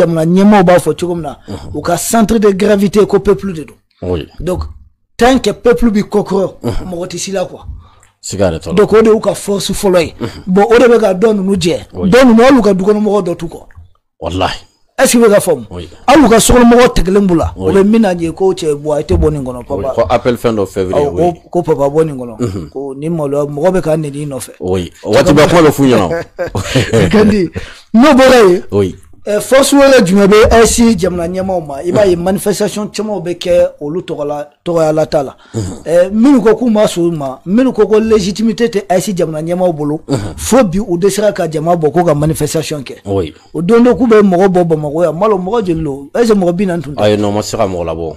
jamana ɲɛmaaw b'a fɔ cogo min na u ka centre de gravité ko peuple de don oui. Donc tant que peuple bi kɔkɔrɔ mɔgɔ tɛ si la quoi. Donc o de y'u ka force fɔlɔ ye bon o de bɛ ka dɔ ninnu jɛ dɔ ninnu hali u ka dukɔnɔmɔgɔw dɔ t'u kɔ walahi est ce que bɛ ka faamu hali u ka sokɔnɔmɔgɔw tɛgɛlen b'u la o bɛ min na ɲɛ ko cɛ bɔ a tɛ bɔ nin kɔnɔ Oui, papa ko appel fɛn dɔ février oui. ko ko papa bɔ nin kɔnɔ ko ni maloya mɔgɔ bɛ k'a nɛni i nɔfɛ waati bɛɛ kuma bɛ f'u ɲɛna kandi n'o bɔra yen oui force wɛrɛ jumɛn bɛ ɛsi jamana ɲɛmaaw ma i b'a ye manifestation camanw bɛ kɛ olu tɔgɔyala ta la Eh, minnu ko k'u ma sɔn u ma minnu ko ko légitimité tɛ ɛsi jamana ɲɛmaaw bolo fo bi u dɛsɛra ka jama bɔ ko ka manifestation kɛ o don dɔ k'u bɛ mɔgɔ bɔ bamakɔ yan malo mɔgɔ joli lo ɛsɛ mɔgɔ bi naani tun tɛ ayi non ma se ka mɔgɔ labɔ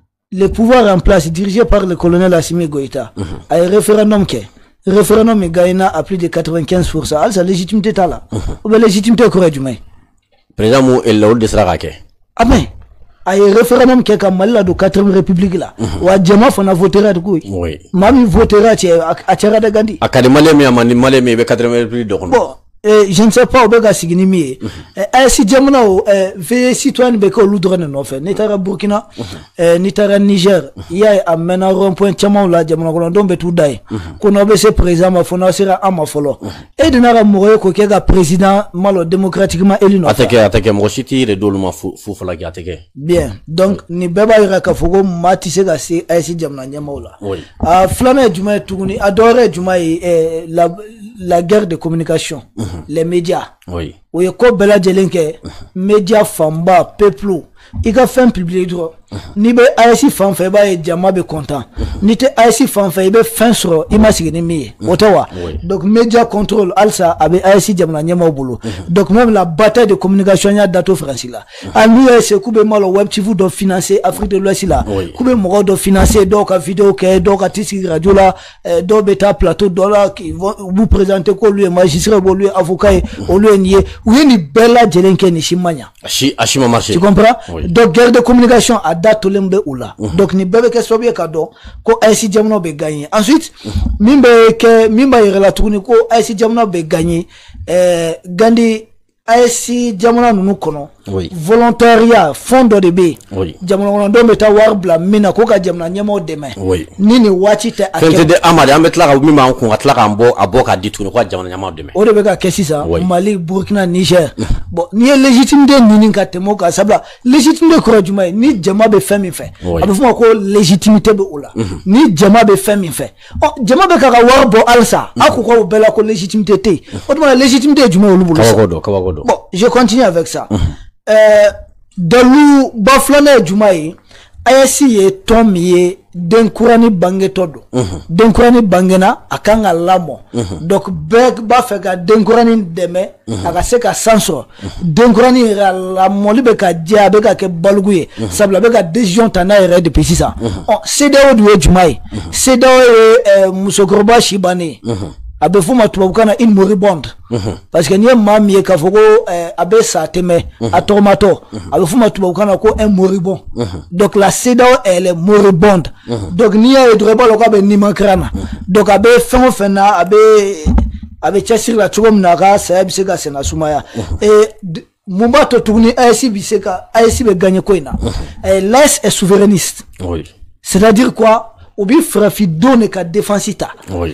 le pouvoir en place dirigé par le colonel Assimi Goïta a ye référendum kɛ référendum gagné à plus de 95% halisa légitimité t'a la ou bien légitimité ye jumɛn ye président mun ɛlɛ olu de sera kɛ ah mais a ye référendum kɛ ka Mali ladon 4 république la wa jama fana votera de koyi oui maa min votera cɛ a a cɛra de gandi a ka di maliyɛn min ye a man di maliyɛn min ye i bɛ quatre vingt république dɔ kɔnɔ bon je ne sais pas o bɛ ka sigi ni min ye eh, AES jamana o eh, veille citoyenne bɛ kɛ olu dɔrɔn de nɔfɛ n'i taara burkina eh, n'i taara niger. I y'a ye a mɛnna rond point camanw la jamana kɔnɔdenw bɛ t'u da ye ko n'aw bɛ se président ma fo n'aw sera an ma fɔlɔ e de n'a ka mɔgɔ ye k'o kɛ ka président malo démocratiquement élu a tɛ nɔfɛ kɛ a tɛ kɛ mɔgɔ si t'i yɛrɛ d'olu ma fu fu fɔlɔ kɛ a tɛ kɛ bien. Donc nin bɛɛ b'a yira k'a fɔ ko maa tɛ se ka se AES jamana ɲɛmaaw la oui. A filanan ye jumɛn ye tuguni a dɔ wɛrɛ ye jumɛn ye eh, la, la guerre de communication les médias. Oui. O ye ko bɛɛ lajɛlen kɛ media fanba peuple i ka fɛn publier dɔrɔn n'i bɛ AES fan fɛ i b'a ye jama bɛ n'i tɛ AES fan fɛ i bɛ fɛn sɔrɔ i ma sigi ni min ye. O tɛ wa? Donc media contrôle halisa a bɛ AES jamana ɲɛmaaw bolo. Donc même la bataille de communication y'a dato faransi la. A n'u y'a essayer k'u bɛ malo web tv dɔ financer Afrique de l'Ouest la. K'u bɛ mɔgɔ dɔ financer dɔw ka vidéo kɛ dɔw ka t'i sigi radio la. Eh, dɔw bɛ taa plateau dɔ la u b'u présenter k'olu ye magistrat olu ye avocat ye olu ye nin ye. U ye nin bɛɛ lajɛlen kɛ nin si man ɲa. A si a si ma marché tu comprends? Donc guerre de communication a da tolen bɛ u la donc nin bɛɛ bɛ kɛ sababu ye ka dɔn ko AES jamanaw bɛ gagner ensuite min bɛ kɛ min b'a yɛrɛ la tuguni ko AES jamanaw bɛ gagner ɛɛ gandi AES jamana ninnu kɔnɔ Oui. volontariat fond dɔ de bɛ yen Oui. jamana kɔnɔdenw bɛ taa wari bila min na ko ka jamana ɲɛmaaw dɛmɛ Oui. ni nin waati tɛ a fɛn tɛ kɛ di an ma de an bɛ tila ka min b'an kun ka tila k'an bɔ a bɔ k'a di tuguni ko ka jamana ɲɛmaa dɛmɛ o de bɛ ka kɛ sisan Oui. mali burkina niger. Bon n'i ye légitimité ɲini ka tɛmɛ o kan sabula légitimité kɔrɔ jumɛn ye ni jama bɛ fɛn min fɛ. Oui. a bɛ ma ko légitimité bɛ o la. Ni jama bɛ fɛn min fɛ. Ɔ jama bɛ ka ka wari bɔ halisa. A ko k'o bɛɛ la ko légitimité tɛ yen o tuma légitimité ye jumɛn ye olu bolo sa? kabako dɔ kabako bon je continue avec ça. Euh, dalu ba filanan ye jumɛn ye AES ye tɔn min ye denkurani bangetɔ don denkurani bangena a kan ka lamɔ donc bɛɛ b'a fɛ ka denkurani dɛmɛ a ka se ka san sɔrɔ denkurani yɛrɛ a lamɔli bɛ ka diya a bɛ ka kɛ baliku ye. Sabula a bɛ ka décision ta n'a yɛrɛ ye depuis sisan ɔ CEDEAO dun ye jumɛn ye CEDEAO ye ɛɛ musokɔrɔba si bannen ye a bɛ ma tubabukan na une moribonde. Parce que n'i ye maa min ye k'a fɔ ko ɛɛ a bɛ sa tɛmɛ a tɔgɔmatɔ a bɛ f'o ma tubabukan na ko un moribond. Donc la CEDEAO elle est moribonde. Donc n'i y'a ye dɔrɔn i b'a dɔn k'a bɛ nimakira na donc a bɛ fɛn o fɛn na a bɛ a bɛ cɛsiri la cogo min na a ka saya bɛ se ka sɛnɛ sumaya ee d- mun b'a to tuguni AES bɛ se ka AES bɛ gagner ko in na ɛɛ l'AES est souverainiste. Oui. C'est-à-dire quoi? U bi farafindenw de ka défense ta.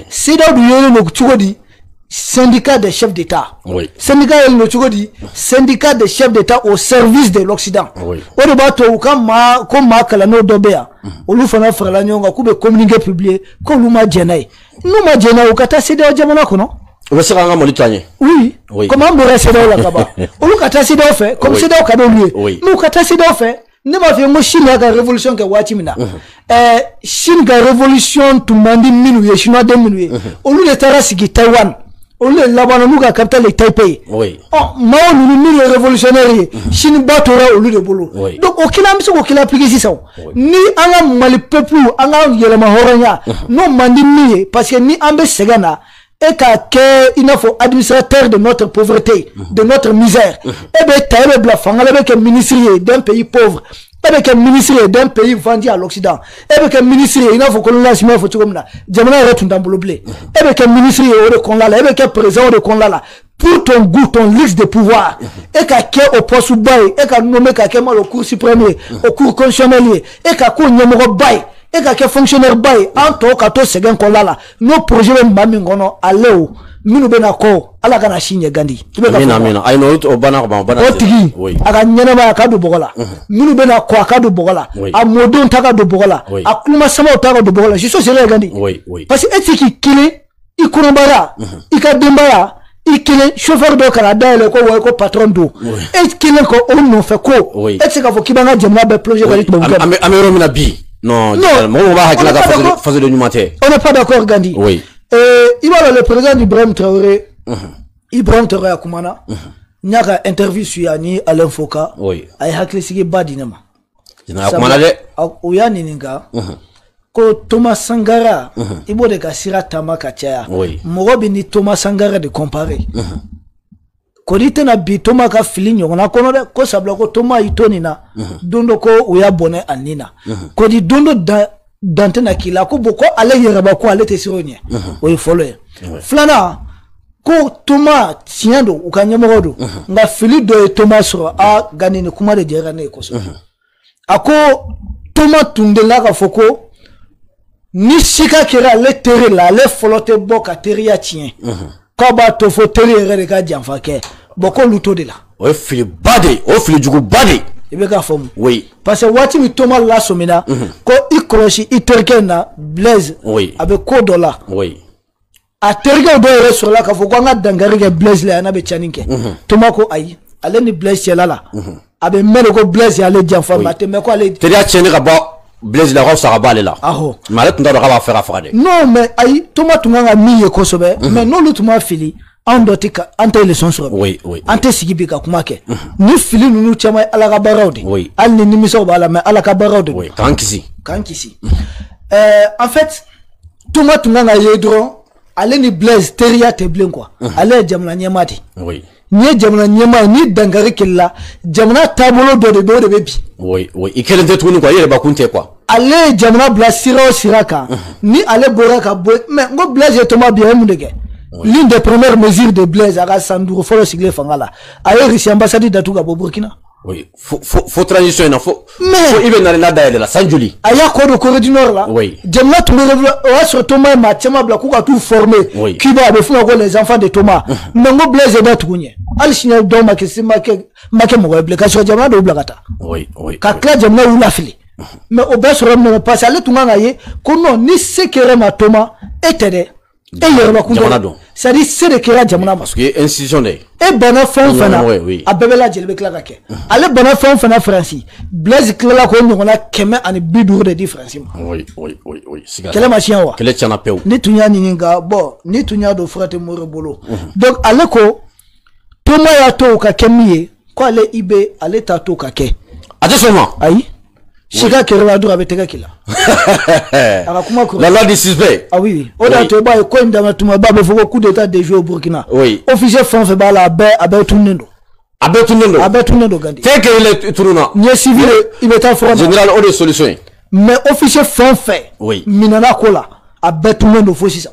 CEDEAO dun yelen don cogo di? Syndicat des chefs d'État. Syndicat yelen don cogo di? Syndicat des chefs d'État au service de l'Occident. Oui. o de b'a to u ka maa ko maa kalannenw dɔ bɛ yan. Olu fana farala ɲɔgɔn kan k'u bɛ communiqué publier k'olu ma jɛn n'a ye. N'u ma jɛn n'a ye u ka taa CEDEAO jamana kɔnɔ. U bɛ se k'an ka mali to an ye oui, comme an bɔra CEDEAO la ka ban? Olu ka taa CEDEAO fɛ comme. CEDEAO ka d'olu ye. Oui. n'u ka taa CEDEAO fɛ ne b'a fɔ n ko Chine y'a ka révolution kɛ waati min na ɛɛ Chine ka révolution tun man di minnu ye chinois minnu ye olu de taara sigi Taïwan olu le labanna n'u ka capitale ye taipei. Ye ɔ maaw ninnu minnu ye révolutionnaire ye. Sini ba tora olu de bolo. Donc o kelen an bɛ se k'o kelen appliquer sisan ni an ka mali peuple an ka yɛlɛma hɔrɔnya n'o man di min ye parce que ni an bɛ sɛgɛn na e k'a kɛ i n'a administrateur de notre pauvreté de notre misère. E bɛ ta e bɛ bila fanga ministre d'un pays pauvre e bɛ kɛ ministre d'un pays vendu à l'occident e bɛ kɛ ministre ye i n'a fɔ colonialisme y'a fɔ e ministre de e président de kɔnɔna la pour ton goût ton luxe de pouvoir e ka kɛ o poste ba ye e ka nommé ka kɛ malo cour suprême ye o cour constitutionnel ye e e ka kɛ fonctionnaire ba ye. An tɔw ka to sɛgɛn kɔnɔna la. N'o projet bɛ maa min kɔnɔ ale o. Minnu bɛ na kɔ ala kana si ɲɛ gandi. I bɛ ka fɔ o bana ka ban o bana o tigi a ka ɲɛnɛmaya a ka don bɔgɔ la. Minnu bɛ na kɔ a ka don bɔgɔ la. A mɔdenw ta ka don bɔgɔ la. A kulomasamaw ta ka don bɔgɔ la. Siso sera ye gandi. Parce que e tɛ k'i kelen? I kɔnɔbara i ka denbaya i kelen? Chauffeur dɔ kana dayɛlɛ ko wa ko patron don e kelen ka o nɔfɛ ko? E tɛ se k'a fɔ k'i b'an ka jamana bɛɛ plonger ka di an tubabukɛ ma an bɛ an bɛ yɔrɔ min na bi non Non. On de- de n'est pas d'accord Gandhi. Oui. euh, i b'a dɔn le président Ibrahim Traoré. Ibrahim Traoré a kumana. N y'a ka interview suit ani Alain Foka Oui. a ma a kumana dɛ a- o y'a ɲininka ko Thomas Sankara i b'o de sira taama ka caya Oui. mɔgɔ bɛ ni Thomas Sankara de comparer kɔni tɛna bi Thomas ka fili ɲɔgɔnna kɔnɔ dɛ. Ko sabula ko Thomas y'i to nin na. Don dɔ ko o y'a bɔnɛ a nin na. Kɔni don dɔ dan dan tɛna k'i la. Ko bon ko ale yɛrɛba ko ale tɛ siran o ɲɛ. O ye fɔlɔ ye. Filanan ko Thomas tiɲɛ don u ka ɲɛmɔgɔ don. Nka fili dɔ ye Thomas sɔrɔ. A gani ni kuma de diyara ne ye kosɛbɛ. A ko Thomas tun delila k'a fɔ ko ni sika kɛra ale teri la ale fɔlɔ tɛ bɔ ka teriya tiɲɛ. K'a b'a to fo teri yɛrɛ de ka janfa kɛ bɔn k'olu to de la. O ye filiba de ye o ye filijuguba de ye. I bɛ k'a faamu. Oui. Parce que waati min Thomas lasɔmina ko i kɔlɔsi i terikɛ in na Blaise Oui. a bɛ ko dɔ la. Oui. A terikɛw dɔw yɛrɛ sɔrɔla k'a fɔ ko an ka dankari kɛ Blaise la yan n'a bɛ tiɲɛni kɛ. Thomas ko ayi ale ni Blaise cɛla la. A bɛ mɛn de ko Blaise y'ale janfa mais a tɛ mɛn ko ale teriya tiɲɛni ka bɔ blaise la ka fisa ka bɔ ale la. Ahɔ. mais ale tun t'a dɔn k'a b'a fɛ ka faga dɛ non mais ayi Thomas tun kan ka min ye kosɛbɛ n'olu tun ma fili anw dɔ tɛ ka an tɛ leçon sɔrɔ. Oui, oui, an tɛ sigi bi ka kuma kɛ ni fili ninnu caman ye ala ka baaraw de Oui. hali ni nimisaw b'a la mɛ ala ka baaraw de oui k'an kisi k'an kisi euh, en fait Thomas tun kan ka ye dɔrɔn ale ni Blaise teriya tɛ bilen quoi ale ye jamana ɲɛmaa de oui. N'i ye jamana ɲɛmaa ye ni dankari kɛlɛ la jamana taabolo dɔ de bɛ o de bɛ bi oui oui. I kelen tɛ tuguni quoi i yɛrɛbakun tɛ quoi ale ye jamana bila sira o sira kan ni ale bɔra ka bɔ mais n ko Blaise ye Thomas bi a ye mun de kɛ l'une des premières mesures de Blaise a ka san duuru fɔlɔ sigilen fanga la a ye Russie ambassade datugu ka bɔ Burkina. Oui. Fo fo fo transition na fo Mais- fo i bɛ nari n'a dayɛlɛ la san joli a y'a kɔ don Corée du Nord la Oui. jamana tun bɛ révolu- o y'a sɔrɔ Thomas ye maa caman bila k'u ka t'u former Oui. Cuba a bɛ f'u ma ko les enfants de Thomas. Mais n ko Blaise ye datugu ɲɛ hali sini dɔw ma kɛ se ma kɛ ma kɛ mɔgɔ ye bilen ka sɔrɔ jamana dɔw bila ka taa oui. Oui ka tila jamana y'u lafili mais o bɛɛ sɔrɔ min na parce que tun kan ka ye ko non ni se kɛra ma Thomas dɛ e c'est à dire se de kɛra jamana ma e banna fɛn o fɛn na Oui, oui. a bɛɛ bɛ lajɛlen bɛ tila ka kɛ ale banna fɛn o fɛn na faransi blaise tilala k'o ɲɔgɔnna kɛmɛ ani bi duuru de di faransi ma oui oui oui oui. Siga kɛlɛ ma siɲɛ wa kɛlɛ pewu ni tun y'a ɲininka bɔn ni tun y'a don fura tɛ mori bolo. Donc ale ko toma y'a to ka kɛ min ye ko ale i bɛ ale t'a to o ka kɛ a tɛ ma ayi sika kɛrɛla dɔrɔn a bɛ tɛgɛ k'i la a ka kuma kɔrɔ la loi du suspect ah oui o de y'a to i b'a ye ko in dama tuma bɛɛ a bɛ fɔ ko coup d'état déjoué au Burkina. Oui. officier fɛn o fɛn b'a la a bɛɛ a bɛɛ tununnen don a bɛɛ tunnen don a bɛɛ tununnen don Gandi fɛn kelen tununa n'i ye civil ye i bɛ taa fura ma général o de ye solution. Mais officier fɛn Oui. minɛna ko la a bɛɛ tununnen don fo sisan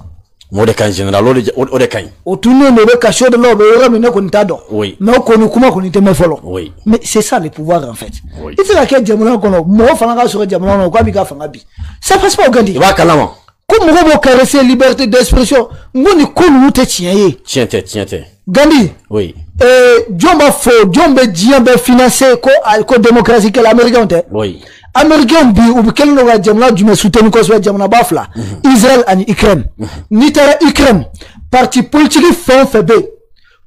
o de ka ɲi général o de o o de ka ɲi o tununnen don o bɛ kasi o de la o bɛ yɔrɔ min ne kɔni t'a dɔn Oui. mais o kɔni kuma kɔni tɛ mɛn fɔlɔ Oui. mais c'est ça le pouvoir en fait. Oui. i tɛ se ka kɛ jamana kɔnɔ mɔgɔ fana ka sɔrɔ jamana kɔnɔ k'a b'i ka fanga bi? Ça passe pas au Gandi i b'a kalama ko mɔgɔ b'o caresser liberté d'expression n ko nin ko ninnu tɛ tiɲɛ ye tiɲɛ tɛ tiɲɛ tɛ Gandi oui jɔn b'a fɔ jɔn bɛ diɲɛ bɛɛ financer ko a ko démocratie kɛla américain tɛ oui américain bi u bɛ kɛlen don ka jamana jumɛn soutenir kosɛbɛ jamanaba fila israel ani ukraine. N'i taara ukraine. Parti politique fɛn o fɛn bɛ yen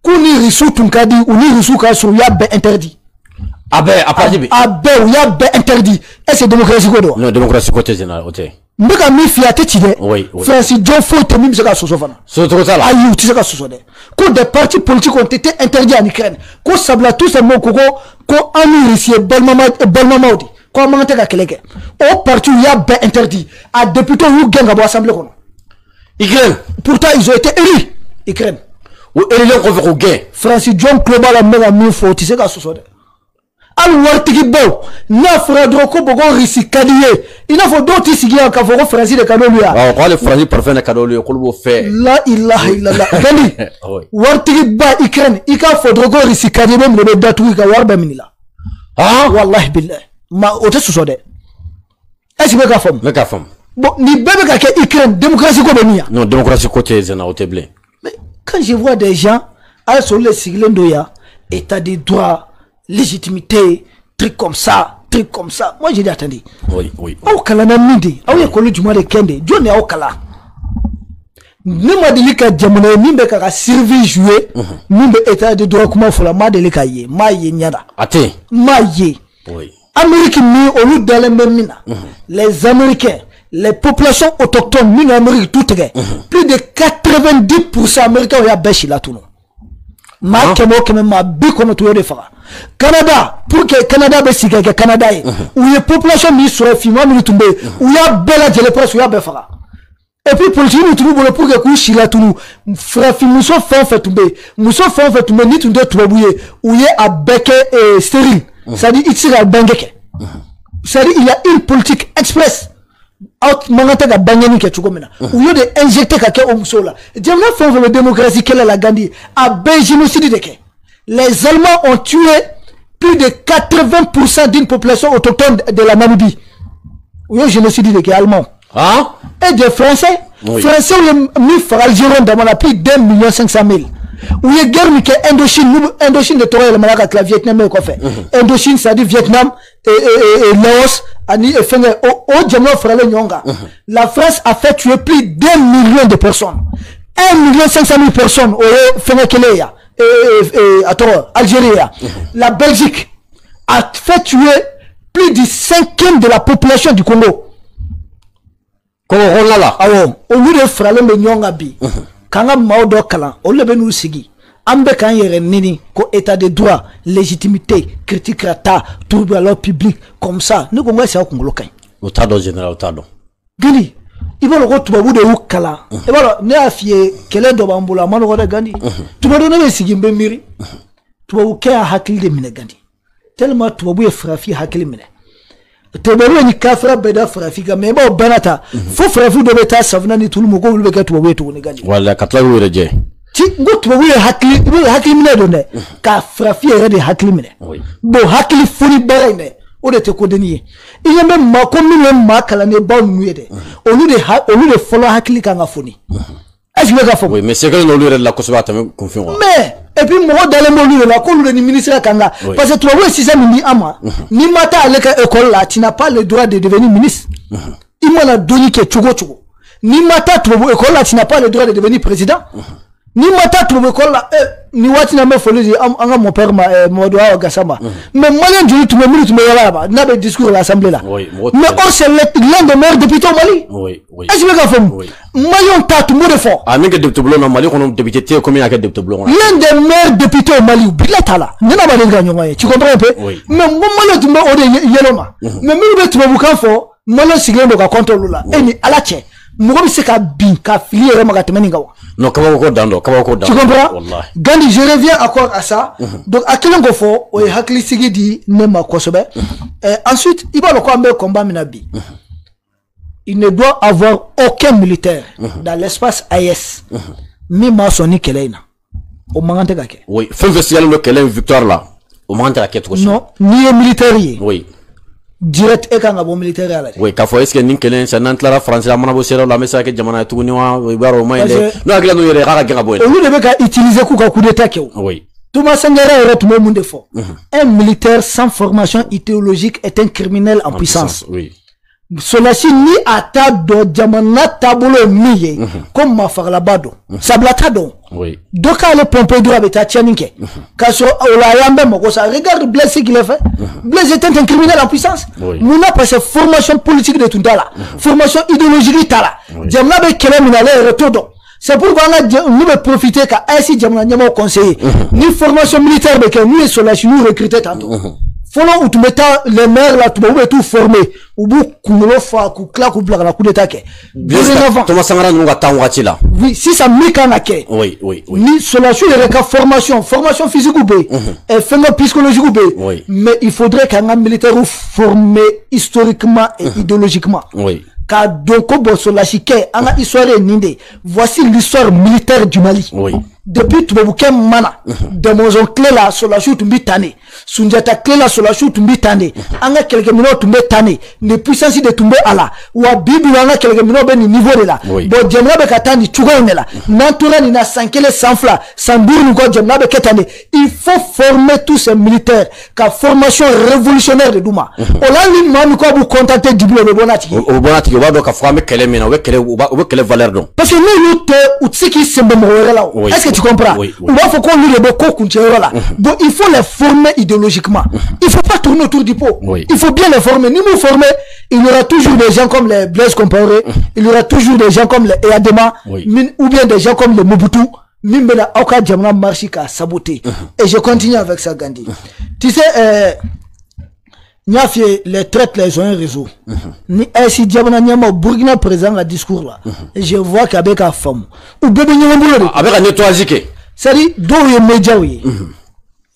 k'u ni rusiw tun ka di u ni rusiw ka surun u y'a bɛɛ interdit. A bɛɛ a parti bi a bɛɛ u y'a bɛɛ interdit. Est ce que démocratie ko don wa non démocratie ko tɛ général o tɛ n bɛ ka min f'i ye a tɛ ci dɛ Oui, oui. faransi jɔn foyi tɛ min bɛ se ka sɔsɔ fana. Sotogo t'a la ayi u tɛ se ka sɔsɔ dɛ ko des partis politiques ont été interdits en Ukraine. Ko sabula tout simplement ko ko ko an ni Russie ye balimama balimamaw de ko an man tɛ ka kɛlɛ kɛ o parti u y'a bɛɛ interdit. A député y'u gɛn ka bɔ assemblée kɔnɔ Ukraine pourtant ils ont été élus. Ukraine o erilen kɔfɛ k'o gɛn faransi jɔn tulo b'a la n bɛ ka min fɔ o tɛ se ka sɔsɔ dɛ hali waritigibaw n'a fɔra dɔrɔn ko bɔgɔ risi ka di ye i n'a fɔ dɔw tɛ sigi yan k'a fɔ ko faransi de ka d'olu ye awɔ ko ale faransi parfɛn de ka d'olu ye k'olu b'o fɛ la ilaha illallah. Gandi Oui. waritigiba Ukraine i k'a fɔ dɔrɔn ko risi ka di i bɛ minɛ i bɛ datugu i ka wari bɛɛ minɛ i la han walahi bilahi ma o tɛ sɔsɔ dɛ est ce que i bɛ ka faamu ne k'a faamu bon nin bɛɛ bɛ ka kɛ Ukraine démocratie ko bɛ min yan non démocratie ko tɛ zɛna o tɛ bilen Mais quand je vois des gens, sur les siglés d'Oya, état de droit, légitimité, trucs comme ça, trucs comme ça, moi j'ai dit attendez. oui oui. Aw kalana min de aw ye kolo juma de kɛ de jɔn de y'aw kala ne ma deli ka jamana ye min bɛ ka ka survie jouer min bɛ état de droit kuma fɔ la ma deli k'a ye m'a ye ɲɛda a tɛ yen m'a ye oui amérique min olu dalen bɛ min na les américains les populations autochtones minnu amérique tu tigɛ plus de 90 pourcent américains y'a bɛɛ si la tunu maa kɛmɛ o kɛmɛ maa bi kɔnɔntɔn y'o de faga canada pour que canada bɛ sigi ka kɛ canada ye u ye population min sɔrɔ finman minnu tun bɛ yen u y'a bɛɛ lajɛlen presque u y'a bɛɛ faga et puis politiki min tun b'u bolo pour que k'u si latunu farafinmuso fɛn o fɛn tun bɛ yen muso fɛn o fɛn tun bɛ yen ni tun tɛ tubabu ye u ye a bɛɛ kɛ stérile c'est-à-dire ici la bangeke c'est-à-dire il y a une politique express. Out mangata ka bangeni ke cogo min na u y'o de injecté ka kɛ o musow la jamana fɛn o fɛn bɛ démocratie kɛlɛ la gandi a bɛɛ ye génocide de kɛ les allemands ont tué plus de 80% d'une population autochtone de la Namibie. U y'o génocide de kɛ allemands. Hein? et des français. Oui. français ont mis fagal géron dans mon appui 2 millions 500 000 u ye guerre min kɛ Indochine n'u Indochine de tɔgɔ yɛlɛmana ka tila Vietnam ye kɔfɛ Indochine c'est à dire Vietnam et, et, et, Laos ani fɛngɛ o, o jamanaw faralen ɲɔgɔn la France a fait tuer plus d'un million de personnes. Un million cinq cent mille personnes o ye fɛngɛ kelen ye yan a tɔgɔ Algérie hein. la Belgique a fait tuer plus du cinquième de la population du Congo. Congo kɔnɔna la awɔ olu de faralen bɛ ɲɔgɔn kan bi. K'an ka maaw dɔ kalan olu de bɛ n'u sigi. An bɛ k'an yɛrɛ nini ko état de droit légitimité critique ka taa tribunal public comme ça ne ko n ka sa kunkolo ka ɲi o t'a dɔn général o t'a dɔn gani i b'a dɔn ko tubabu de y'u kalan i b'a dɔn ne y'a f'i ye kɛlɛ dɔ b'an bolo a ma nɔgɔ dɛ gandi tubabu ne bɛ sigi n bɛ miiri tubabukɛ y'a hakili de minɛ gandi tellement tubabu ye farafin hakili minɛ ye ni kafira bɛɛ da farafin kan mɛ i b'aw bɛɛ na ta fo farafin dɔ bɛ taa safunɛ ni tulu mu ko olu bɛ kɛ tubabu ye tuguni gandi wala ka tila k'u yɛrɛ jɛ ci n ko tubabu ye hakili i bɛ hakili minɛ don dɛ ka farafin yɛrɛ de hakili minɛ bon hakili foni baara in dɛ o de tɛ kodeni ye i ɲɛ bɛ maa ko minnu ye maa kalannen baw ninnu ye dɛ olu de ha olu de fɔlɔ hakili kan ka foni est ce que i bɛ ka faamu oui mais kelen n'olu yɛrɛ la kosɛbɛ a tɛmɛ kunfin wa mais et puis mɔgɔ dalen b'olu de la k'olu de ni ministre kan kan Oui. parce que tubabu ye système min di an ma n'i ma taa ale ka école la tu n'as pas le droit de devenir ministre. I mana dɔnni kɛ cogo o cogo n'i ma taa tubabu école la tu n'as pas le droit de devenir président n'i ma taa tubabu école la eh, nin waati na n bɛ foli di an an ka mon père ma eh, Mamadu Awa Gassama. Mais maliyɛn joli tun bɛ minnu tun bɛ yala yaba n'a bɛ discours à l'assemblée la. Oui, mais on c'est l'un des meilleurs députés au Mali. Oui oui. Est ce que ka faamu Oui. maliyɛnw ta tun b'o de fɔ a min kɛ député bulon na mali kɔnɔ député tɛ ye komi y'a kɛ député bulon kɔnɔ l'un des meilleurs députés au Mali bila t'a la ne n'a pas deli ka ɲɔgɔn ye tu comprends un peu? Oui. mais n ko Mali tun bɛ o de ye- yɛlɛ ma mais minnu bɛ tubabukan fɔ Mali sigilen don ka compte olu la e ni ala cɛ mɔgɔ bɛ se ka bin ka fili yɛrɛ ma ka tɛmɛ nin kan wa? Non kabako ko dan dɔ kabako ko dan tu comprends? Gandhi je reviens encore à ça. Donc a kelen ko fɔ o ye hakilisigi di ne ma kosɛbɛ. Eh, ensuite i b'a dɔn ko an bɛ combat min na bi. Il ne doit avoir aucun militaire dans l'espace AES min ma sɔn ni kɛlɛ in na. O man kan tɛ ka kɛ. Oui fɛn fɛn sigalen don kɛlɛ in victoire la. O man kan tɛ ka kɛ cogo si. Non n'i ye militaire ye. Oui direct e kan ka bɔ militaire ya la dɛ oui k'a fɔ est ce que nin kɛlɛ in sisan n'an tilara faransi la an mana bɔ seerew la an bɛ se ka kɛ jamana ye tuguni wa? I b'a dɔn o ma ɲi dɛ. Parce que- n'o hakilila n'o yɛrɛ k'a ka gɛn ka bɔ yen. Olu de bɛ ka utiliser k'u ka coup d'état kɛ o. Oui. Thomas Sankara yɛrɛ tun bɛ mun de fɔ? Un militaire sans formation idéologique est un criminel en puissance oui solasi ni a t'a dɔn jamana taabolo min ye ko mafagalaba don sabula t'a dɔn oui. Dɔ k'ale pɔnpe dɔrɔn a bɛ taa tiɲɛni kɛ k'a sɔrɔ o la y'an bɛɛ mago sa regarde blaise qu'il est fait. Blaise était un criminel en puissance. Oui. mun na parce que formation politique de tun t'a la formation idéologique t'a la jamana bɛ kɛlɛ min na ale yɛrɛ t'o dɔn c'est pourquoi an ka n'u bɛ profiter ka AES jamana ɲɛmaaw conseiller. Ni formation militaire bɛ kɛ n'u ye solasi n'u recruter tantôt. Fɔlɔ u tun bɛ taa les maires la tubabu bɛ t'u former u b'u kunkolo fa k'u tila k'u bila ka na coup d'état kɛ thomas sankara ninnu ka wagati la oui sisan min kan ka kɛ oui oui oui. Ni solasiw yɛrɛ ka formation. Formation physique bɛ yen ɛ fɛn ka psychologique bɛ Oui. yen mais il faudrait qu'an ka militaires former historiquement et idéologiquement. Oui. K'a dɔn ko bɔn solasi kɛ an ka histoire ye nin de ye voici l'histoire militaire du Mali. Oui. Depuis tubabukɛ mana. Dɛmɔzɔn tile la solasiw tun bɛ tan de sunjata tile la solasiw tun bɛ tan de an ka kɛlɛkɛminɛnw tun bɛ tan de ni puissance de tun bɛ a la. Wa bi bi na an ka kɛlɛkɛminɛnw bɛ nin niveau de la. Bɔn jamana bɛ ka taa nin cogo in de la. N'an tora nin na san kelen san fila san duuru nin kɔ jamana bɛ kɛ tan de il faut former tous ces militaires. Ka formation révolutionnaire de d'u ma o la hali ni maa min ko a b'u contacter dibi la o bɛ bɔ n'a tigi ye o o bɔ n'a tigi u b'a dɔn k'a fɔ an bɛ kɛlɛ min na u bɛ kɛlɛ u b'a- u bɛ kɛlɛ valeur dɔn parce que n'olu tɛ u tɛ se k'i sen bɔ mɔgɔ wɛrɛ la o Oui, est ce que tu comprends oui, oui. ko kuncɛyɔrɔ la bon il faut les former idéologiquement. Il faut pas tourner autour du pot. Oui. il faut bien les former. Ni m'u former il y aura toujours des gens comme les Blaise Compaoré. Il y aura toujours des gens comme les Eyadema. Ou bien des gens comme les Mobutu. Min bɛna aw ka jamana marche k'a saboter. Et je continue avec ça Gandhi. Tu sais euh, n y'a f'i ye les traites les ont un réseau. Ni ayisi jamana ɲɛmaw burkina président ka discours la je vois k'a bɛ k'a faamu u bɛɛ bɛ ɲɔgɔn bolo de a bɛ ka nettoyage kɛ c'est à dire dɔw ye médiaw ye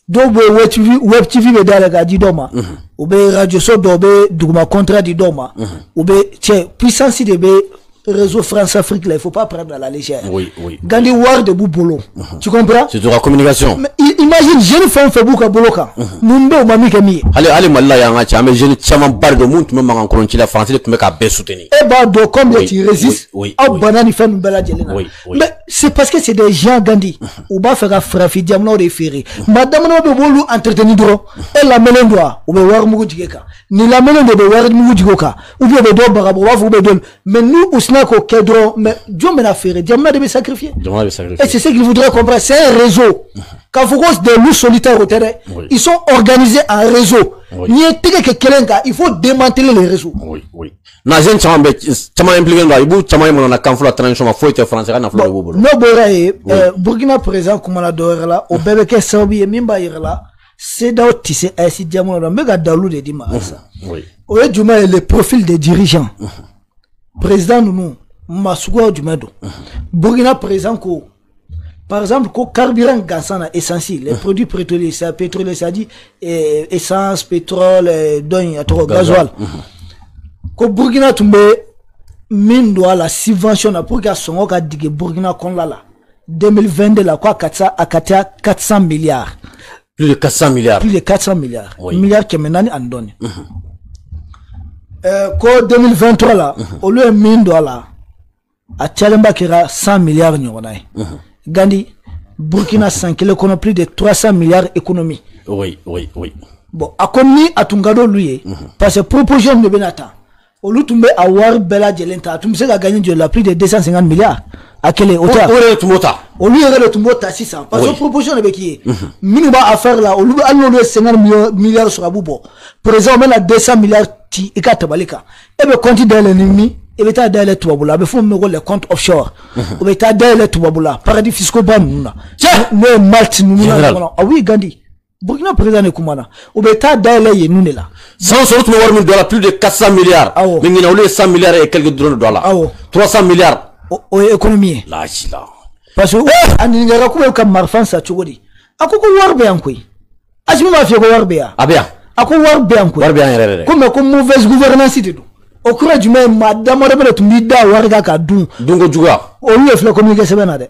dɔw bɛ web tv web tv bɛ dayɛlɛ k'a di dɔw ma u bɛ radio so dɔw bɛ duguma contrat di dɔw ma. U bɛ cɛ puissance de bɛ réseau France Afrique là il faut pas prendre à la légère. Oui, oui. Gandhi wari de b'u bolo tu comprends? C'est de la communication. Mais imagine jeune fɛn o fɛn b'u ka bolo kan mun bɛ u ma min kɛ min ye hali hali mali la y'an ka cɛ an bɛ jeune caman ba de tun bɛ mankan kɔlɔnci la de tun bɛ k'a bɛɛ soutenir. E b'a dɔn comme Oui, tu résistes oui, oui, aw oui. banna ni fɛn ninnu bɛɛ lajɛlen na Oui, oui. mais c'est parce que c'est des gens Gandhi. U b'a fɛ ka farafin jamanaw de feere maa damadama bɛ b'olu entretenir dɔrɔn e lamɛnnen don wa u bɛ wari mugu jigin e kan nin lamɛnnen de bɛ wari mugu jigin o kan ou bien u bɛ dɔ baga sina k'o kɛ dɔrɔn mais jɔn bɛna feere jamana de bɛ sacrifier. Jamana bɛ et c'est ce qu'il faudrait comprendre c'est un réseau. K'a fɔ ko des loups solitaires o tɛ dɛ Oui. ils sont organisés en réseau. Oui. n'i ye tɛgɛ kɛ kelen kan il faut démanteler les réseaux. Oui oui. Nazɛn caman bɛ caman impliqué don i b'u caman ye mana kan fɔlɔ transition ma foyi tɛ faransi ka nafolo de b'u bolo n'o bɔra yen ɛɛ burkina président kumana dɔ wɛrɛ la o bɛɛ bɛ kɛ sababu ye min b'a yira la sedaw tɛ se ayisi jamana la n bɛ ka dalu de di ma halisa oui o ye jumɛn ye le profil des dirigeants président ninnu maa suguya jumɛn don burkina président ko. Par exemple ko carburant gansan na essence les produits pétroliers c'est pétrolier c'est à dire euh, essence pétrole euh, dɔn a tɔgɔ gasoil ko burkina tun bɛ min don a la subvention na pour que a sɔngɔ ka digi burkina kɔnɔla la 2022 la ko a ka ca a ka taa 400 milliards. Plus de 400 milliards. Plus de 400 milliards. Oui. milliards kɛmɛ naani ani dɔɔni ko 2023 la olu ye min don a la a cayalenba kɛra 100 milliards ɲɔgɔnna ye. Gandi burkina san kelen kɔnɔ plus de 300 milliards économie. Oui oui oui. Bon a ko ni a tun ka d'olu ye parce que proposition de bɛna ta olu tun bɛ a wari bɛɛ lajɛlen ta a tun bɛ se ka gagner joli la plus de 250 milliards a kelen o tɛ o yɛrɛ tun b'o ta. Olu yɛrɛ de tun b'o ta sisan parce que proposition de bɛ k'i ye. Minnu b'a affaire la olu hali n'olu ye 50 millions milliards sɔrɔ a b'u bɔ. Président o bɛna 200 milliards ci i ka tabali kan. E bɛ compte dayɛlɛ ni min i bɛ taa dayɛlɛ tubabu la a bɛ fɔ min ma ko les comptes offshore. O bɛ taa dayɛlɛ tubabu la paradis fiscaux ba ninnu na. N'o ye malte ninnu na ɲɔgɔn na. Ah oui gandi burkina président de kumana. O bɛ taa dayɛlɛ yen ninnu de la. San sɔrɔ tun bɛ wari min don a la plus de 400 milliards. Awɔ. mais ɲinan olu ye 100 milliards et quelques dɔrɔn de don a la Awɔ. 300 milliards. O o ye économie ye. Laasi la parce que a ɲininkara ko bɛ ka marifa san cogo di? A ko ko wari bɛ yan koyi. Asimi b'a f'i ye ko wari bɛ yan. A bɛ yan a ko wari bɛ yan koyi. Wari bɛ yan yɛrɛ yɛrɛ ko mɛ ko mauvaise gouvernance de don. O jumɛn ye maa damadɔ de tun b'i da wari kan ka dun. Dunko juguya. Olu de filɛ communiqué sɛbɛn na dɛ.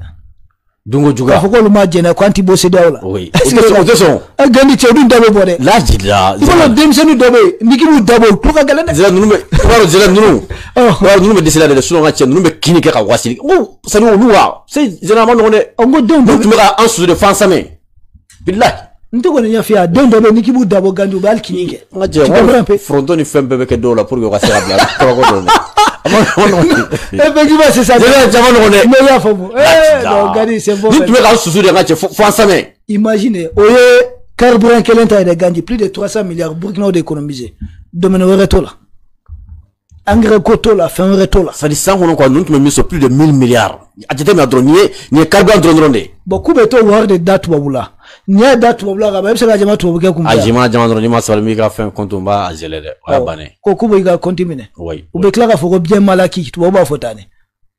Dunko k'a juguya fɔ k'olu ma jɛnɛ k'an ti bɔ CEDEAO la. Oui. O tɛ sɔn- sɔn. ɛ gandi cɛ dun da bɛ bɔ dɛ. I b'a dɔn denmisɛnnin dɔ bɛ yen. N'i k'i b'u da bɔ o tulo ka gɛlɛn dɛ. Zɛlɛ ninnu bɛ i b'a dɔn zɛlɛ ninnu. I b'a dɔn ninnu bɛ dɛsɛ la dɛ. Sinon ka cɛ ninnu bɛ kini kɛ ka wasili. Ko sani olu wa zɛlɛ a ma nɔgɔn dɛ. Ɔ n ko denw tun bɛ ka an susu de fan samɛ bilahi n tɛ kɔni ɲɛfɔ yan den dɔ bɛ yen n'i k'i b'u dabɔ u kini kɛ n ka jɛ foronto ni fɛn bɛɛ bɛ kɛ dɔw la pour que u ka se ka bila kabako dɔrɔn de a ma a ma nɔgɔn dɛ. effectivement c'est ça Jɛgɛ jama nɔgɔn dɛ. mais i y'a. faamu non gandi c'est bon ni tun bɛ ka susu de n ka cɛ fo fo an samɛ imagine o ye carburant kelen ta yɛrɛ plus de 300 milliards burkinaw de économisé domaine wɛrɛ t'o la engrais ko t'o la fɛn wɛrɛ t'o la c'est à dire san kɔnɔ quoi ninnu tun bɛ min sɔrɔ plus de 1000 milliards. A jateminɛ dɔrɔn nin ye nin ye carburant dɔrɔn dɔrɔn de ye bon k'u bɛ t'o wari de da tubabu la n'i y'a da tubabu la ka ban i bɛ se ka jama a jima jama dɔrɔn n'i ma sabali n'i ka fɛn compte n b'a zɛlɛ dɛ o y'a bannen ko k'u bɛ i ka compte minɛ oui. U bɛ tila k'a fɔ ko bien malaki tubabu b'a fɔ tan de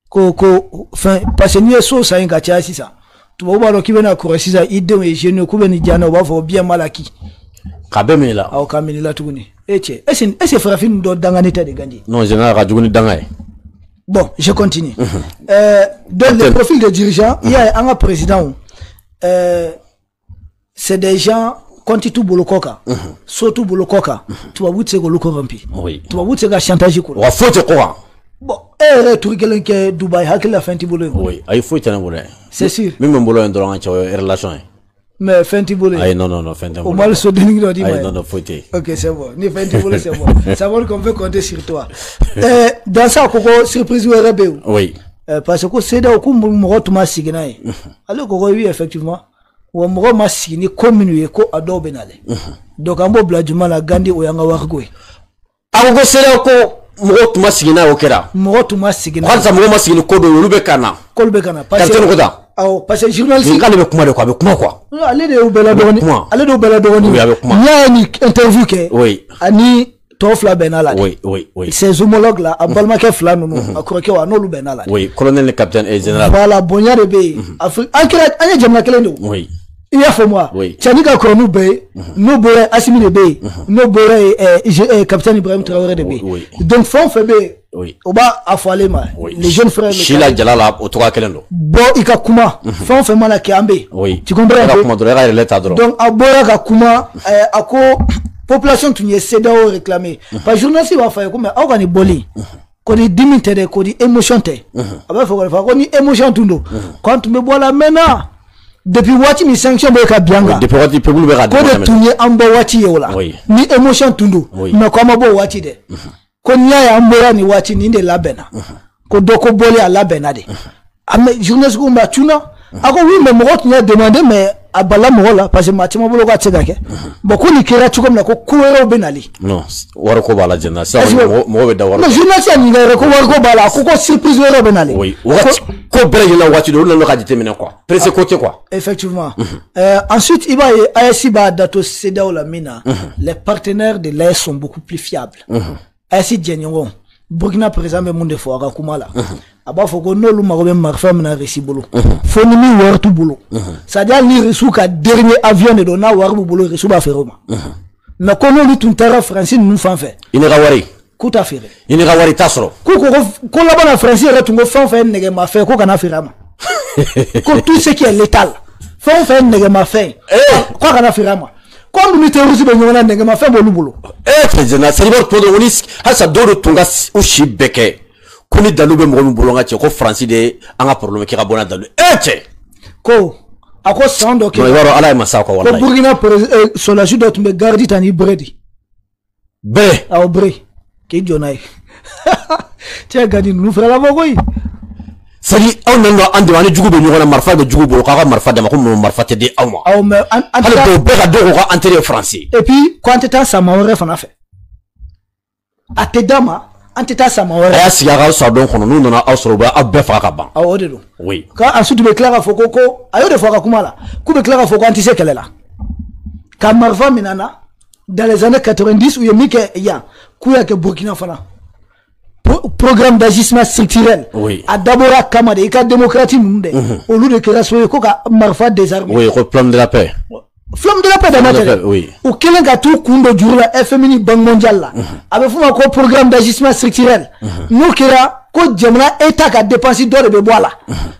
ko ko fɛn parce que n'i ye so san yen ka caya sisan tubabu b'a dɔn k'i bɛna kɔrɔ sisan i denw ye jeunes ye k'u bɛ nin diya n'a ye u b'a fɔ ko bien malaki k'a bɛɛ minɛ la aw ka minɛ la tuguni e cɛ est ce que farafin ninnu dɔ dangani tɛ de gandi non général ka jugu ni danga ye Bon, je continue. euh, donc, le profil des dirigeants, il y a un président, euh, c'est des gens, quand tu bolo koka, surtout bolo koka, tu vas vous dire que le corrompu. oui Tu vas vous dire que chantage. quoi. wa foyi tɛ kan Bon, eh, tu rigoles que Dubaï, hakili la fin ti bolo. oui ayi foyi tɛ ne bolo C'est sûr. min bɛ n bolo yen dɔrɔn ka cɛ o ye relation ye Mais fin ti bolo. ayi non non non n Au bolo mal se donner une ayi non non yen Ok, c'est bon. Ni fin ti bolo, c'est bon. Ça veut qu'on peut compter sur toi. Euh, dans ça, Koko, surprise ou? RBO. oui. Euh, parce que seda ko mɔgɔ tun ma sigi n'a ye ale ko ko oui effectivement. Wa mɔgɔ ma sigi ni ko minnu ye ko a dɔw bɛ nale donc an b'o bila juma la gandi o y'an ka wariko ye a ko ko seereya ko mɔgɔw tun ma sigi n'a ye o kɛra mɔgɔ tun ma sigi n'a ye halisa mɔgɔw ma sigi ni ko dɔ ye olu bɛ ka na k'olu bɛ ka na parce Capitaine ko que tan awɔ parce que journaliste k'ale bɛ kuma de quoi a bɛ kuma quoi. Ale de y'u bɛɛ la dɔgɔnin ale de y'u bɛɛ la dɔgɔnin Oui, a bɛ kuma. n'i y'a ye ni interview kɛ oui. Ani tɔ fila bɛnna la de oui oui oui. Homologues la a balimakɛ fila ninnu a kɔrɔkɛw a n'olu bɛnna la de oui colonel ni capitaine et général. Voilà bonya de bɛ yen Afri- an kɛra an ye jamana kelen de ye o. oui i y'a faamu Oui. cani ka kɔrɔ n'u bɛɛ ye n'o bɔra asimi de bɛ yen n'o bɔra yen capitaine ibrahim traoré de bɛ yen donc fɛn o fɛn bɛ yen oui. o b'a a fɔ ale ma. Oui. Les jeunes frères si la jala la o cogoya kelen don bɔ i ka kuma fɛn o fɛn mana kɛ an bɛ yen oui. Tu comprends un ka peu? Kuma dɔrɔn ka yɛrɛ ta dɔrɔn donc a bɔra ka kuma ɛɛ a ko population tun ye CEDEAO réclamé. Parce que journaliste b'a fɔ a ye ko mais aw ka nin bɔli ko ni dimi tɛ dɛ ko ni émotion tɛ a b'a fɔ ko de fɔ ko ni émotion tun don k'an tun bɛ bɔ a la maintenant depuis waati min sanction bɛ ka bin an kan depuis waati peuple bɛ ka ko de tun ye an bɔ waati ye o la. Oui. ni émotion tun don mais ko an ma bɔ o waati dɛ ko n'i y'a ye an bɔra nin waati nin de labɛnna ko dɔ ko bɔli a labɛnna de. A mɛ journaliste ko mais a tunna a ko oui mais mɔgɔ tun y'a demandé mais a bala mɔgɔ la parce que maa caman bolo k'a tɛ se ka kɛ bon ko nin kɛra cogo min na ko ko wɛrɛw bɛ nali non wari ko b'a la jɛnna sisan Est-ce que- mɔgɔ mɔgɔ bɛ da wari non kan. journaliste y'a ɲininka yɛrɛ ko wariko b'a la a ko ko surprise wɛrɛw bɛ nali oui wagati ko bɛɛ lajɛlen na waati don olu nana ka jateminɛ quoi presse ko tɛ quoi Effectivement. Ensuite, dato CEDEAO la mina. Les partenaires de l'AS sont beaucoup plus fiables. ASI Djenjongo. Burkina président be mun de fɔ a ka kuma la a b'a fɔ ko n'olu mago bɛ marifa min na resi bolo. Fo ni min wari t'u bolo. C'est à dire hali ni resu ka dernier avion de don n'a wari b'u bolo resu b'a feere o ma mais ko n'olu tun taara faransi ninnu fan fɛ i ni ka wari. K'u t'a feere i ni ka wari t'a sɔrɔ ko ko ko- laban na faransi yɛrɛ tun ko fɛn o fɛn ye nɛgɛmafɛn ko kana feere a ma. Ko tout ce qui est létal. Fɛn o fɛn ye nɛgɛmafɛn ye ko a kana feere a ma dun ni terroriste bɛ ɲɔgɔn na nɛgɛmafɛn b'olu bolo. E tɛ jɛnna seliba tuma dɔ ko ni halisa dɔw de tun ka u si bɛɛ kɛ ko ni dalu bɛ mɔgɔ min bolo ka cɛ ko faransi de ye an ka problème kɛ ka bɔ n'a dalu. E cɛ ko a ko san dɔ i b'a dɔn ala ye masa kɔ ko walayi eh, soldat dɔ tun bɛ garidi ta ni bere de bɛɛ aw bere k'i jɔ n'a ye cɛ gadi ninnu fɛrɛ labɔ koyi sadi aw nan dɔ an dɛmɛ ani jugu bɛ ɲɔgɔn na marifa bɛ jugu bolo k'a ka marifa dama ko mun marifa tɛ di aw ma aw mɛ an hali taa bɛɛ ka dɔn k'o ka enterré ye faransi et puis ko an tɛ taa sama wɛrɛ fana fɛ a tɛ d'a ma an tɛ taa sama a wɛrɛ. Y'a sigi a ka sɔrɔdɔn kɔnɔ n'u nana aw sɔrɔ aw bɛɛ faga ka ban. Awɔ o de don ka ensuite u bɛ tila k'a fɔ ko ko a y'o de fɔ a ka kuma la. K'u bɛ tila k'a fɔ ko an tɛ se kɛlɛ la. Ka marifa minɛ na dans les années 90 u ye min kɛ yan k'u y'a kɛ burkina fana programme d'agissement structurel. Oui. a dabɔra kama de i ka démocrate ninnu dɛ olu de kɛra so ye ko ka marifa désarmer. Oui ko plan de la paix flamme de la paix dama de tɛ oui. u kɛlen ka t'u kun dɔ juru la fmi banque mondiale la a bɛ f'o ma ko programme d'agissement structurel? N'o kɛra ko jamana état ka dépense dɔ de bɛ bɔ a la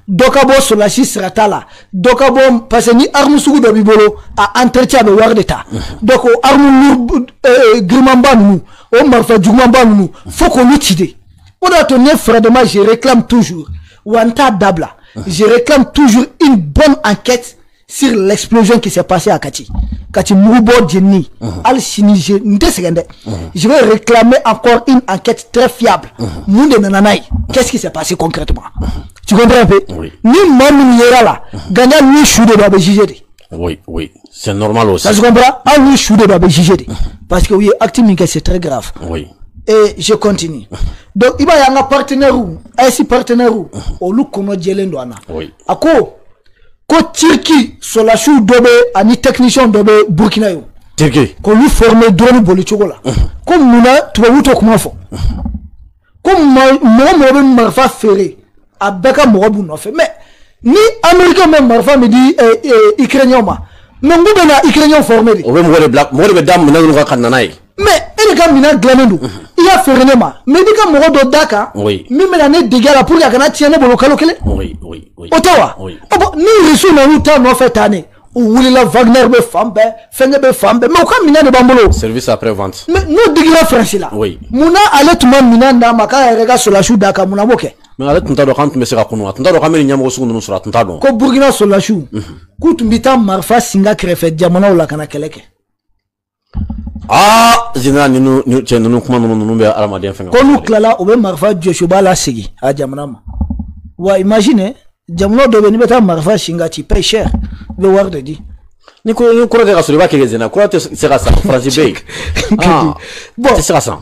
dɔ ka bɔ solasi sirata la dɔ ka bɔ parce que ni arme sugu dɔ b'i bolo a entretien bɛ wari de ta donc o arme lourd euh, girimanba ninnu o marifa jugumanba ninnu fo k'olu ci de o de y'a to ne fɛrɛdama je réclame toujours. Wa n t'a dabila je réclame toujours une bonne enquête sur l'explosion qui s'est passée à Kati. Kati Moubo Djeni, Al Sini, je vais réclamer encore une enquête très fiable. Mun de nana n'a ye Qu'est-ce qui s'est passé concrètement? Tu comprends un peu? Oui. Ni maa min yera la, Gana ni su de don a bɛ juger de. Oui, oui. C'est normal aussi. Ça se comprend An ni su de don a bɛ juger de. Parce que min kɛ c'est très grave. Oui. Et je continue. Donc, il y avoir un partenaire ainsi partenaire ou, olu kɔnɔ jɛlen don an na. Oui. A ko, ko Turki solasiw dɔ bɛ ani technicien dɔ bɛ Burkina ye. Turquie. k'olu former drone boli cogo la. ko munna tubabu t'o kuma fɔ. ko ma- mɔgɔ mɔgɔ bɛ marifa feere a bɛɛ ka mɔgɔ b'u nɔfɛ ni américain bɛ marifa min di ukrainien ma mais n k'u bɛ na ukrainien former de. O bɛ mɔgɔ de bila mɔgɔ de bɛ da minɛn ninnu kan ka na n'a ye. mais e de ka minɛn dilannen don i y'a feere ne ma mais i b'i ka mɔgɔ dɔ d'a kan min bɛna ne dege a la pour que a kana tiɲɛ ne bolo kalo kelen o tɛ wa bon, ni rusiw nana u ta nɔfɛ tan ne u wulila wagner bɛ fan bɛɛ fɛnkɛ bɛ fan bɛɛ mais u ka minɛn de b'an bolo Service après vente. mais n'o digira faransi la Oui. munna ale tun ma minɛn d'a ma k'a yɛrɛ ka solasiw d'a kan munna b'o kɛ Mais ale tun t'a dɔn k'an tun bɛ se ka kunu a tun t'a dɔn k'an bɛ nin ɲɛmɔgɔ sugu ninnu sɔrɔ a tun t'a dɔn. ko burukina solasiw k'u tun bɛ taa marifa singa kɛrɛfɛ jamanaw la ka na kɛlɛ kɛ Aa général ninnu ni cɛ ninnu kuma ninnu ninnu bɛ adamaden fɛngɛ. ko n'u tilala u bɛ marifa jɔsi u b'a lasegin a jamana ma wa imagine jamana dɔ bɛ n'i bɛ taa marifa singa tu payes cher i bɛ wari de di Ni ko ni kura tɛ ka sɔrɔ i b'a kɛ kɛ zena kura tɛ se ka san faransi bɛ yen. Ah Bon. tɛ se ka san.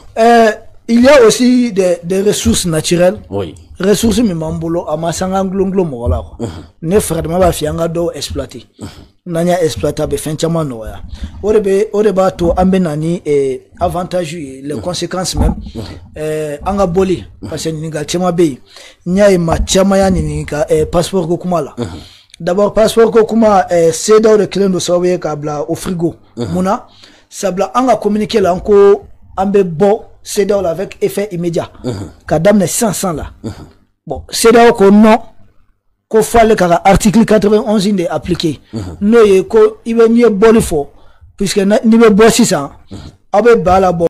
Il y a aussi des, des ressources naturelles Oui. Ressources min b'an bolo a ma san ka gulongulon mɔgɔ la quoi. Ne fɛrɛdama b'a f'i ye an ka dɔw exploiter. N'an y'a exploiter a bɛ fɛn caman nɔgɔya. O de bɛ o de b'a to an bɛ na ni eh, avantage ye les conséquences même. Eh, an ka bɔli parce que ɲininkali caman bɛ yen. N y'a ye maa caman y'a ɲininka eh, passeport ko kuma la. D'abord passeport ko kuma eh, CEDEAO de kɛlen don sababu ye k'a bila o frigo mun na. Sabula an ka communiqué la an ko an bɛ bɔ CEDEAO la avec effet immédiat. Ka daminɛ sisan sisan la bon CEDEAO ko non ko fo ale ka ka article 91 de appliqué. N'o ye ko i bɛ n'i ye bɔli fɔ puisque n'i bɛ bɔ sisan aw bɛ ba la bɔ